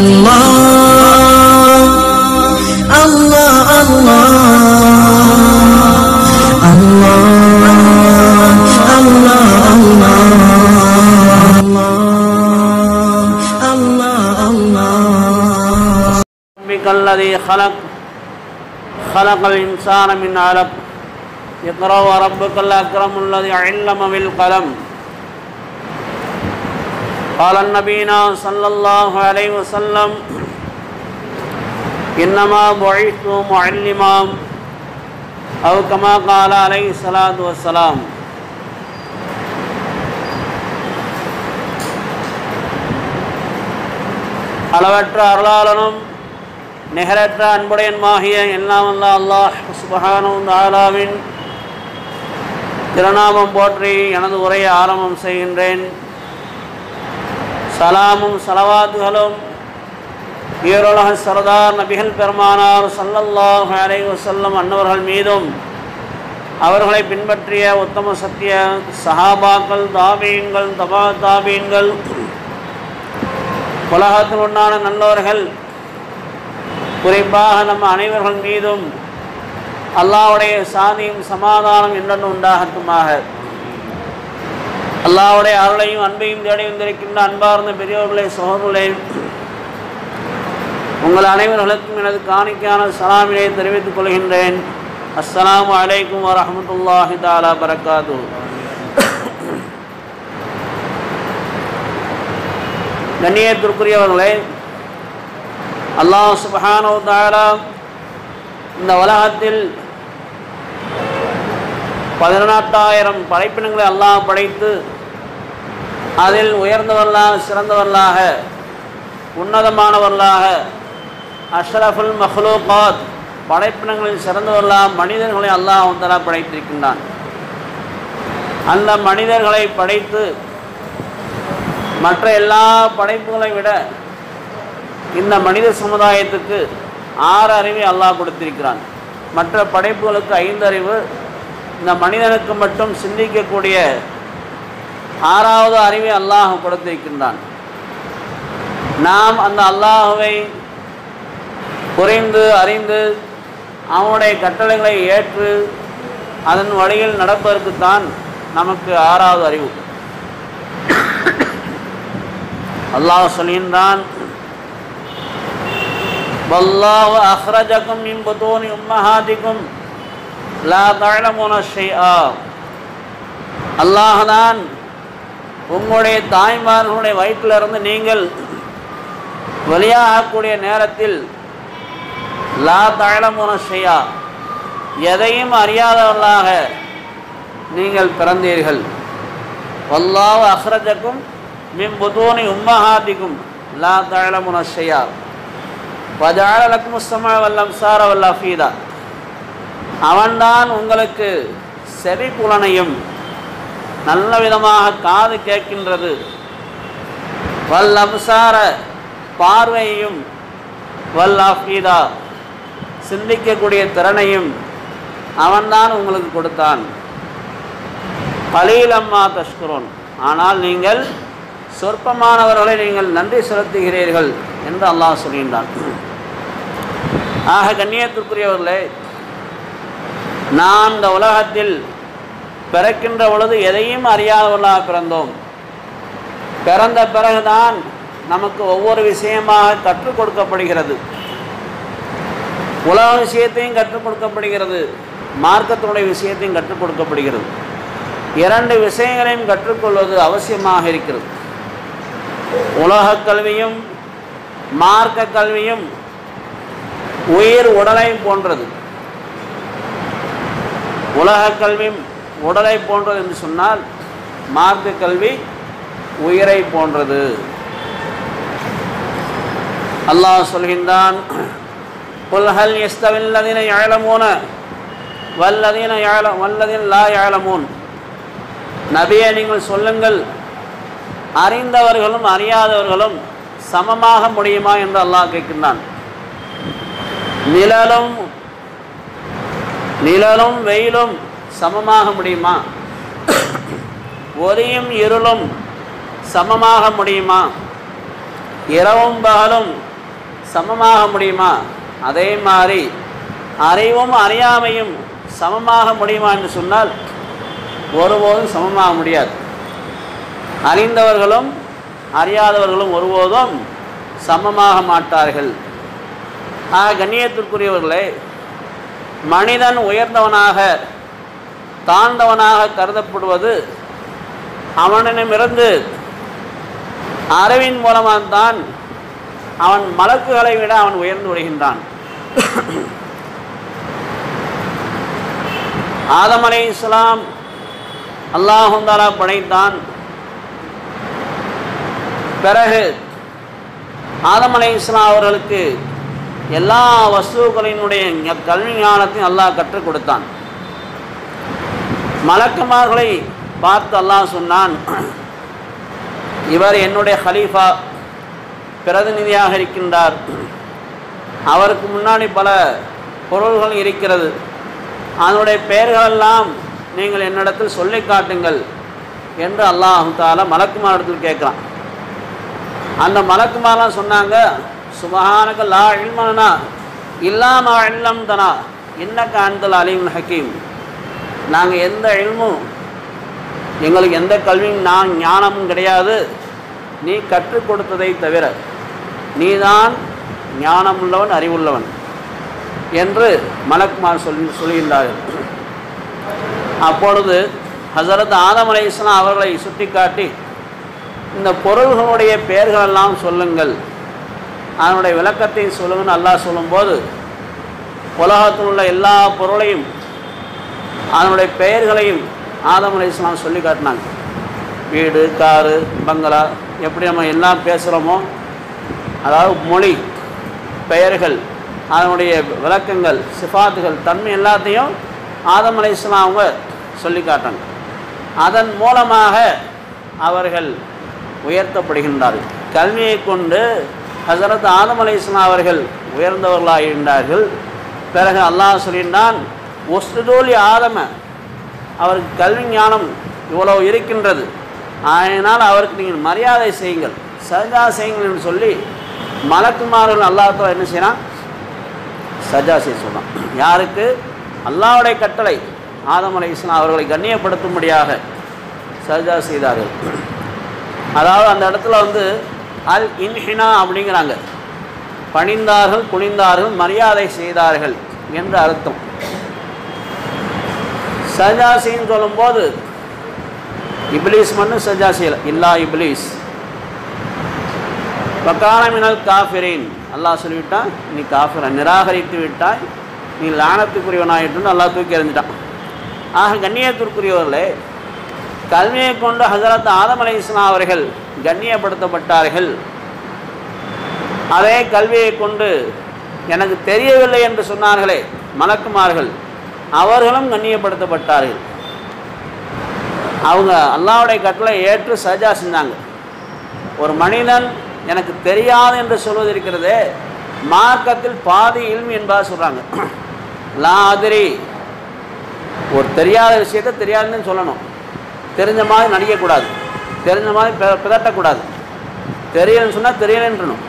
الله الله الله الله الله الله ربك الذي خلق خلق الإنسان من علق اقرأ وربك الأكرم الذي علم بالقلم قال النبينا صلى الله عليه وسلم إنما بعثت معلما أو كما قال عليه الصلاة والسلام அளவற்ற அருளாளனும் நிகரற்ற அன்புடையன்மாகிய எல்லாம் வல்ல அல்லாஹ் சுபஹானும் தாலாவின் திருநாமம் போற்றி எனது உரையை ஆரம்பம் செய்கின்றேன் சலாமும் சலவாத்துகளும் ஈரோலக சரதார் நபிகள் பெருமானார் சல்லல்லாஹ் அலைஹி வஸல்லம் அன்னவர்கள் மீதும் அவர்களை பின்பற்றிய உத்தம சத்திய சஹாபாக்கள் தாபீன்கள் தபா தாபீன்கள் உலகத்தில் உண்டான நல்லவர்கள் குறிப்பாக நம்ம அனைவர்கள் மீதும் அல்லாஹ்வுடைய சாதியும் சமாதானம் என்றென்று உண்டாகட்டுமாக அல்லாவுடைய அருளையும் அன்பையும் தேடி வந்திருக்கின்ற அன்பார்ந்த பெரியவர்களே சகோதரர்களே உங்கள் அனைவர்களுக்கும் எனது காணிக்கான சலாமினை தெரிவித்துக் கொள்கின்றேன். அஸ்லாம் அலைக்கும் வரமத்துல்லாஹி தாலா பரக்காத்து. கண்ணியத்திற்குரியவர்களே அல்லாஹ் சுபஹானோ தாரா இந்த உலகத்தில் பதினெட்டாயிரம் படைப்பினங்களை அல்லாஹ் படைத்து அதில் உயர்ந்தவர்களாக சிறந்தவர்களாக உன்னதமானவர்களாக அஷ்ரஃபுல் மஹ்லூகாத் படைப்பினங்களில் சிறந்தவர்களாக மனிதர்களை அல்லாஹ் தலா படைத்திருக்கின்றான். அந்த மனிதர்களை படைத்து மற்ற எல்லா படைப்புகளை விட இந்த மனித சமுதாயத்துக்கு ஆறு அறிவை அல்லாஹ் கொடுத்திருக்கிறான். மற்ற படைப்புகளுக்கு ஐந்து அறிவு இந்த மனிதனுக்கு மட்டும் சிந்திக்கக்கூடிய ஆறாவது அறிவை அல்லாஹ் கொடுத்திருக்கின்றான். நாம் அந்த அல்லாஹுவை புரிந்து அறிந்து அவனுடைய கட்டளைகளை ஏற்று அதன் வழியில் நடப்பதற்குத்தான் நமக்கு ஆறாவது அறிவு. அல்லாஹ் சொல்கின்றான் வல்லாஹ் அஹ்ரஜக்கும் மின் உம்மஹாதிக்கும் லா தழமுன ஷெய்ஆ அல்லாஹான் உங்களுடைய தாய்மார்களுடைய வயிற்றிலிருந்து நீங்கள் வெளியாகக்கூடிய நேரத்தில் லா தாழமுன ஷெய்ஆ எதையும் அறியாதவர்களாக நீங்கள் பிறந்தீர்கள். வல்லாவ அஹ்ரஜக்கும் மின் புதூனி உம்மஹாதிக்கும் லா தாழமுன ஷெய்யா பஜாலக்கும் உஸ்தமா வல்லம் சார வல்லா ஃபீதா அவன்தான் உங்களுக்கு செவி புலனையும் நல்ல விதமாக காது கேட்கின்றது. வல் அம்சார பார்வையையும் வல் ஆஃபீதா சிந்திக்கக்கூடிய திறனையும் அவன்தான் உங்களுக்கு கொடுத்தான். பலீலம்மா தஷ்குரோன் ஆனால் நீங்கள் சொற்பமானவர்களை நீங்கள் நன்றி செலுத்துகிறீர்கள் என்று அல்லாஹ் சொல்கின்றான். ஆக கண்ணியத்திற்குரியவர்களே நாம் இந்த உலகத்தில் பிறக்கின்ற பொழுது எதையும் அறியாதவர்களாக பிறந்தோம். பிறந்த பிறகுதான் நமக்கு ஒவ்வொரு விஷயமாக கற்றுக் கொடுக்கப்படுகிறது. உலக விஷயத்தையும் கற்றுக் கொடுக்கப்படுகிறது. மார்க்கத்தினுடைய விஷயத்தையும் கற்றுக் கொடுக்கப்படுகிறது. இரண்டு விஷயங்களையும் கற்றுக்கொள்வது அவசியமாக இருக்கிறது. உலக கல்வியும் மார்க்க கல்வியும் உயிர் உடலை போன்றது. உலக கல்வி உடலை போன்றது என்று சொன்னால் மார்க்க கல்வி உயிரை போன்றது. அல்லாஹ் சொல்கின்றான் புல்ஹல் எஸ்தவில்லதின யாழமோன வல்லதீன யாழ வல்லதின் லா யாழமோன் நபியை நீங்கள் சொல்லுங்கள் அறிந்தவர்களும் அறியாதவர்களும் சமமாக முடியுமா என்று அல்லாஹ் கேட்கின்றான். நிழலும் நிழலும் வெயிலும் சமமாக முடியுமா? ஒளியும் இருளும் சமமாக முடியுமா? இரவும் பகலும் சமமாக முடியுமா? அதே மாதிரி அறிவும் அறியாமையும் சமமாக முடியுமா என்று சொன்னால் ஒருபோதும் சமமாக முடியாது. அறிந்தவர்களும் அறியாதவர்களும் ஒருபோதும் சமமாக மாட்டார்கள். ஆக கண்ணியத்திற்குரியவர்களே மனிதன் உயர்ந்தவனாக தாழ்ந்தவனாக கருதப்படுவது அவனிடமிருந்து. அறிவின் மூலமாகத்தான் அவன் மலக்குகளை விட அவன் உயர்ந்து விடுகின்றான் ஆதம் அலை இஸ்லாம் அல்லாஹுந்தாலா படைத்தான். பிறகு ஆதம் அலை இஸ்லாம் அவர்களுக்கு எல்லா வஸ்துக்களினுடைய கல்வி ஞானத்தையும் அல்லாஹ் கற்றுக் கொடுத்தான். மலக்குமார்களை பார்த்து அல்லாஹ் சொன்னான் இவர் என்னுடைய ஹலீஃபா பிரதிநிதியாக இருக்கின்றார். அவருக்கு முன்னாடி பல பொருள்கள் இருக்கிறது. அதனுடைய பெயர்களெல்லாம் நீங்கள் என்னிடத்தில் சொல்லி காட்டுங்கள் என்று அல்லாஹு தாலா மலக்குமாரிடத்தில் கேட்குறான். அந்த மலக்குமாரெலாம் சொன்னாங்க சுபஹானக லா இல்மனா இல்லாம இல்லம் தனா இன்னக்க அன்தல் அலிம் ஹக்கீம். நாங்கள் எந்த இல்மும் எங்களுக்கு எந்த கல்வியும் நான் ஞானமும் கிடையாது. நீ கற்றுக் கொடுத்ததை தவிர நீதான் ஞானமுள்ளவன் அறிவுள்ளவன் என்று மலக்குமார் சொல்லி சொல்கின்றார்கள். அப்பொழுது ஹசரத் ஆதம் அலை இஸ்லாம் அவர்களை சுட்டிக்காட்டி இந்த பொருள்களுடைய பெயர்களெல்லாம் சொல்லுங்கள். அதனுடைய விளக்கத்தை சொல்லுங்கன்னு அல்லாஹ் சொல்லும்போது உலகத்தில் உள்ள எல்லா பொருளையும் அதனுடைய பெயர்களையும் ஆதம் அலி இஸ்லாம் சொல்லி காட்டினாங்க. வீடு காரு பங்களா எப்படி நம்ம எல்லாம் பேசுகிறோமோ அதாவது மொழி பெயர்கள் அதனுடைய விளக்கங்கள் சிஃபாத்துகள் தன்மை எல்லாத்தையும் ஆதம் அலி இஸ்லாம் அவங்க சொல்லி காட்டாங்க அதன் மூலமாக அவர்கள் உயர்த்தப்படுகின்றார்கள். கல்வியை கொண்டு ஹசரத் ஆதம் அலை இஸ்லாம் அவர்கள் பிறகு அல்லாஹ் சொல்லினான் ஒஸ்துதோலி ஆதம அவருக்கு கல்வி ஞானம் இவ்வளோ இருக்கின்றது. அதனால் அவருக்கு நீங்கள் மரியாதை செய்யுங்கள் சஜா செய்யுங்கள் என்று சொல்லி மலக்குமார்கள் அல்லாஹ் என்ன செய்யறான் சஜா செய்ய சொன்னான். யாருக்கு? அல்லாவுடைய கட்டளை. ஆதம் அலை இஸ்லாம் அவர்களை கண்ணியப்படுத்தும்படியாக சஜா செய்தார்கள். அதாவது அந்த இடத்துல வந்து அல் இன்ஹினா அப்படிங்கிறாங்க. பணிந்தார்கள் குனிந்தார்கள் மரியாதை செய்தார்கள் என்று அர்த்தம். சஜாசின்னு சொல்லும்போது இப்லீஸ் மட்டும் சஜா இல்லா இப்லீஸ். பக்காலமினல் காஃபிரேன். அல்லாஹ் சொல்லிவிட்டான் நீ காஃபிர நிராகரித்து விட்டாய் நீ லானத்துக்குரியவனாயிட்டுன்னு நல்லா தூக்கி எறிஞ்சிட்டான். ஆக கண்ணியத்திற்குரியவர்களே கல்வியை கொண்டு ஹசரத் ஆதம் அலை இஸ்லாம் அவர்கள் கண்ணியப்படுத்தப்பட்டார்கள். அதே கல்வியை கொண்டு எனக்கு தெரியவில்லை என்று சொன்னார்களே மலக்குமார்கள் அவர்களும் கண்ணியப்படுத்தப்பட்டார்கள். அவங்க அல்லாவுடைய கட்டளை ஏற்று சஜா செஞ்சாங்க. ஒரு மனிதன் எனக்கு தெரியாது என்று சொல்வது இருக்கிறது மார்க்கத்தில் பாதி இல்மி என்பதாக சொல்கிறாங்க லா அதிரி. ஒரு தெரியாத விஷயத்தை தெரியாதுன்னு சொல்லணும். தெரிஞ்ச மாதிரி நடிக்கக்கூடாது. தெரிஞ்ச மாதிரி பித பிதட்டக்கூடாது. தெரியலன்னு சொன்னால் தெரியலன்றணும்.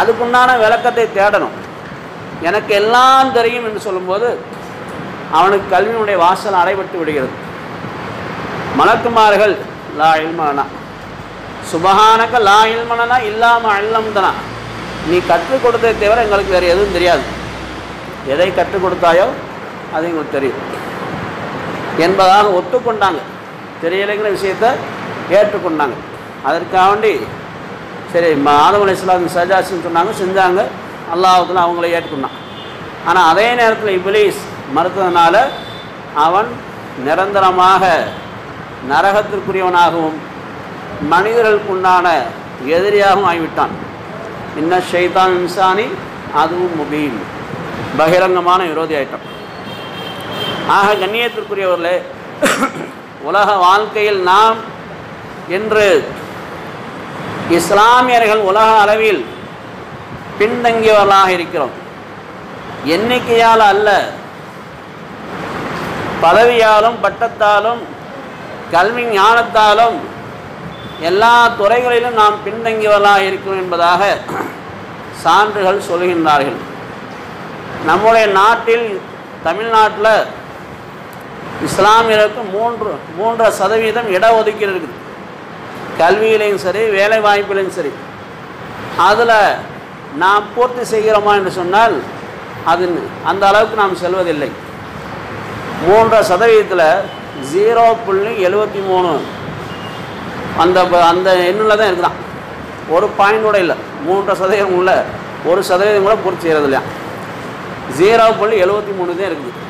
அதுக்குண்டான விளக்கத்தை தேடணும். எனக்கு எல்லாம் தெரியும் என்று சொல்லும்போது அவனுக்கு கல்வியினுடைய வாசல் அடைபட்டு விடுகிறது. மலக்குமார்கள் லா இல்மனா சுபஹானக்க லா இல்மனா இல்லாமல் அல்லம்தனா. நீ கற்றுக் கொடுத்ததை தவிர எங்களுக்கு வேறு எதுவும் தெரியாது. எதை கற்றுக் கொடுத்தாயோ அது எங்களுக்கு தெரியும். என்பதாக ஒத்துக்கொண்டாங்க. தெரியலைங்கிற விஷயத்தை ஏற்றுக்கொண்டாங்க. அதற்காக வேண்டி சரி ம- ஆதம் அலி இஸ்லாம் சஜாசின்னு சொன்னாங்க செஞ்சாங்க. அல்லாஹத்தில் அவங்கள ஏற்றுக்கொண்டான். ஆனால் அதே நேரத்தில் இப்லீஸ் மறுத்ததுனால அவன் நிரந்தரமாக நரகத்திற்குரியவனாகவும் மனிதர்களுக்குண்டான எதிரியாகவும் ஆகிவிட்டான். இன்ன ஷைதான் இன்சானி அதுவும் முபீன். பகிரங்கமான விரோதி ஆயிட்டான். ஆக கண்ணியத்திற்குரியவர்களே உலக வாழ்க்கையில் நாம் என்று இஸ்லாமியர்கள் உலக அளவில் பின்தங்கியவர்களாக இருக்கிறோம். எண்ணிக்கையால் அல்ல பதவியாலும் பட்டத்தாலும் கல்வி ஞானத்தாலும் எல்லா துறைகளிலும் நாம் பின்தங்கியவர்களாக இருக்கிறோம் என்பதாக சான்றுகள் சொல்கின்றார்கள். நம்முடைய நாட்டில் தமிழ்நாட்டில் இஸ்லாமியருக்கு மூன்று மூன்றரை சதவீதம் இடஒதுக்கீடு இருக்குது. கல்வியிலையும் சரி வேலை வாய்ப்பிலையும் சரி. அதில் நாம் பூர்த்தி செய்கிறோமா என்று சொன்னால் அது அந்த அளவுக்கு நாம் செல்வதில்லை. மூன்றரை சதவீதத்தில் ஜீரோ புள்ளி எழுபத்தி மூணு அந்த ப- அந்த எண்ணில் தான் இருக்குதான். ஒரு பாயிண்ட் கூட இல்லை. மூன்றரை சதவீதம் உள்ள ஒரு சதவீதம் கூட பூர்த்தி செய்கிறது இல்லையா ஜீரோ புள்ளி எழுபத்தி மூணு தான் இருக்குது.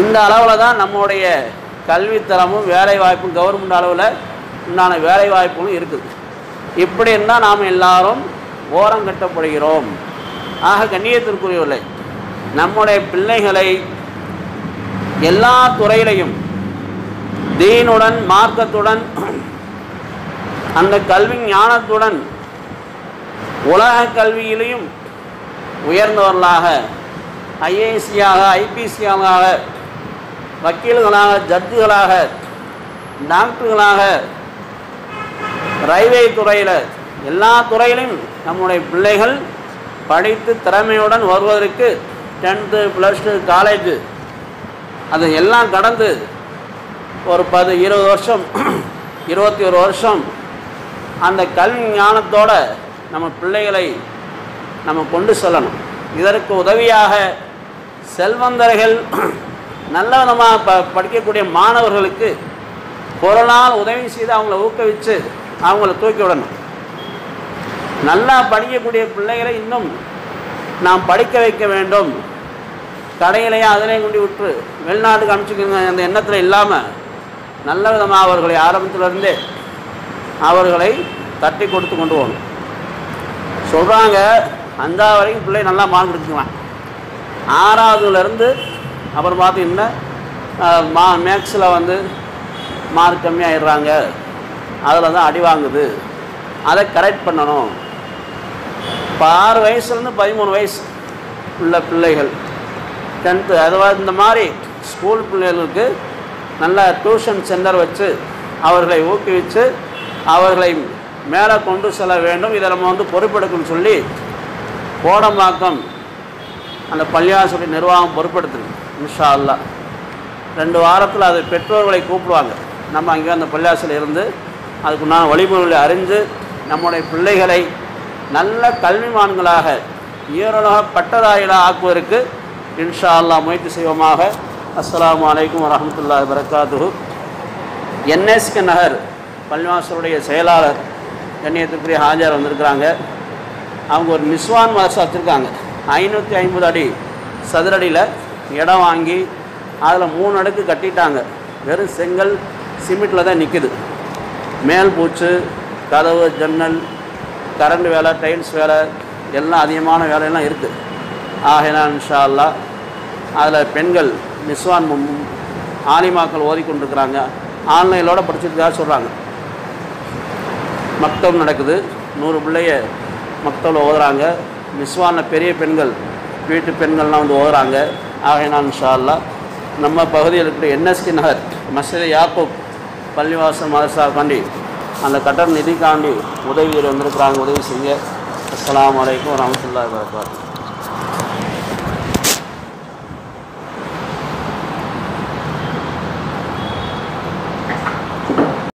இந்த அளவில் தான் நம்முடைய கல்வித்தரமும் வேலைவாய்ப்பும் கவர்மெண்ட் அளவில் உண்டான வேலைவாய்ப்புகளும் இருக்குது. இப்படி இருந்தால் நாம் எல்லாரும் ஓரம் கட்டப்படுகிறோம். ஆக கண்ணியத்திற்குரியவில்லை நம்முடைய பிள்ளைகளை எல்லா துறையிலையும் தீனுடன் மார்க்கத்துடன் அந்த கல்வி ஞானத்துடன் உலக கல்வியிலையும் உயர்ந்தவர்களாக ஐஏஎஸ்சியாக ஐபிசியாக வக்கீல்களாக ஜட்ஜுகளாக டாக்டர்களாக ரயில்வே துறையில் எல்லா துறையிலும் நம்முடைய பிள்ளைகள் படித்து திறமையுடன் வருவதற்கு டென்த்து ப்ளஸ் டூ காலேஜு அது எல்லாம் கடந்து ஒரு பது இருபது வருஷம் இருபத்தி ஒரு வருஷம் அந்த கல்வி ஞானத்தோட நம்ம பிள்ளைகளை நம்ம கொண்டு செல்லணும். இதற்கு உதவியாக செல்வந்தர்கள் நல்ல விதமாக ப படிக்கக்கூடிய மாணவர்களுக்கு பொருளால் உதவி செய்து அவங்கள ஊக்குவித்து அவங்கள தூக்கி விடணும். நல்லா படிக்கக்கூடிய பிள்ளைகளை இன்னும் நாம் படிக்க வைக்க வேண்டும். கடையிலேயே அதிலே கொண்டு விட்டு வெளிநாட்டுக்கு அனுப்பிச்சுக்கோங்க அந்த எண்ணத்தில் இல்லாமல் நல்ல விதமாக அவர்களை ஆரம்பத்திலிருந்தே அவர்களை தட்டி கொடுத்து கொண்டு போகணும். சொல்கிறாங்க அஞ்சாவது வரைக்கும் பிள்ளை நல்லா மார்க் எடுத்துக்கலாம். ஆறாவதுலேருந்து அப்புறம் பார்த்தீங்கன்னா மா மேக்ஸில் வந்து மார்க் கம்மியாயிடுறாங்க. அதில் தான் அடி வாங்குது. அதை கரெக்ட் பண்ணணும். இப்போ ஆறு வயசுலேருந்து பதிமூணு வயசு உள்ள பிள்ளைகள். டென்த்து அதுவாக இந்த மாதிரி ஸ்கூல் பிள்ளைகளுக்கு நல்ல டியூஷன் சென்டர் வச்சு அவர்களை ஊக்குவித்து அவர்களை மேலே கொண்டு செல்ல வேண்டும். இதை நம்ம வந்து பொறுப்பெடுக்கணும்னு சொல்லி கோடம்பாக்கம் அந்த பள்ளியாசுடைய நிர்வாகம் பொறுப்பெடுத்துருக்கு. இன்ஷா அல்லா ரெண்டு வாரத்தில் அது பெற்றோர்களை கூப்பிடுவாங்க. நம்ம அங்கே அந்த பள்ளியாசில் இருந்து அதுக்குண்டான வழிமுறைகளை அறிந்து நம்முடைய பிள்ளைகளை நல்ல கல்விமான்களாக ஈரலக பட்டதாரிகளாக ஆக்குவதற்கு இன்ஷா அல்லாஹ் முயற்சி செய்வோமாக. அஸ்லாம் அலைக்கும் வரமத்துல்லா வரகாத்து என்எஸ்கே நகர் பள்ளிவாசலுடைய செயலாளர் கண்ணியத்துக்குரிய ஹாஜர் வந்திருக்கிறாங்க. அவங்க ஒரு மிஸ்வான் மதரசா வச்சுருக்காங்க. ஐநூற்றி ஐம்பது அடி சதுரடியில் இடம் வாங்கி அதில் மூணு அடுக்கு கட்டிட்டாங்க. வெறும் செங்கல் சிமெண்ட்டில் தான் நிற்கிது மேல் பூச்சு கதவு ஜன்னல் கரண்ட் வேலை டைல்ஸ் வேலை எல்லாம் அதிகமான வேலையெல்லாம் இருக்குது ஆகினான் இன்ஷா அல்லாஹ் அதில் பெண்கள் நிஸ்வான் மு- ஆலிமாக்கள் ஓதிக்கொண்டிருக்கிறாங்க. ஆன்லைனோட படிச்சிருக்கா சொல்கிறாங்க மக்தம் நடக்குது. நூறு பிள்ளைய மக்தவில் ஓதுறாங்க. மிஸ்வானில் பெரிய பெண்கள் வீட்டு பெண்கள்லாம் வந்து ஓதுறாங்க. ஆகையினால் இன்ஷா நம்ம பகுதியில் இருக்கிற என்எஸ்கி நகர் மஸ்ஜித் யாக்கூப் பள்ளிவாசல் மதரசாக்காண்டி அந்த கட்டண நிதிக்காண்டி உதவியில் வந்திருக்கிறாங்க உதவி செய்ய. அஸ்லாம் அலைக்கும் வரமத்துல்லாஹி வரகாத்து